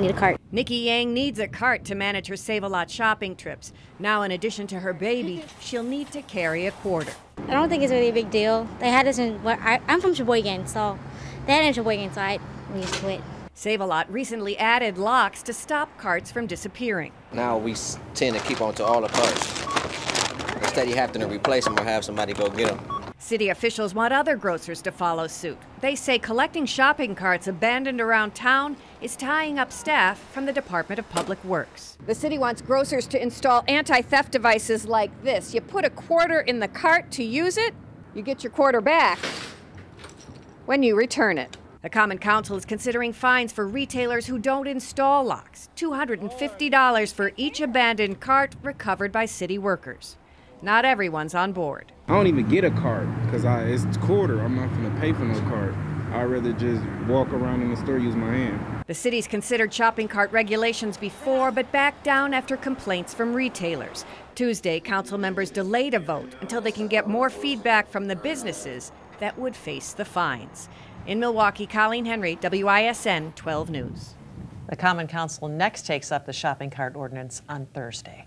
need a cart. Nikki Yang needs a cart to manage her Save a Lot shopping trips. Now, in addition to her baby, she'll need to carry a quarter. I don't think it's really a big deal. They had us in, well, I, I'm from Sheboygan, so they had it in Sheboygan, so I we used to it. Save a Lot recently added locks to stop carts from disappearing. Now we tend to keep on to all the carts. Instead, you have to replace them or have somebody go get them. City officials want other grocers to follow suit. They say collecting shopping carts abandoned around town is tying up staff from the Department of Public Works. The city wants grocers to install anti theft devices like this. You put a quarter in the cart to use it, you get your quarter back when you return it. The Common Council is considering fines for retailers who don't install locks $250 for each abandoned cart recovered by city workers. Not everyone's on board. I don't even get a card because I it's quarter. I'm not gonna pay for no card. I'd rather just walk around in the store, use my hand. The city's considered shopping cart regulations before, but backed down after complaints from retailers. Tuesday, council members delayed a vote until they can get more feedback from the businesses that would face the fines. In Milwaukee, Colleen Henry, WISN 12 News. The Common Council next takes up the shopping cart ordinance on Thursday.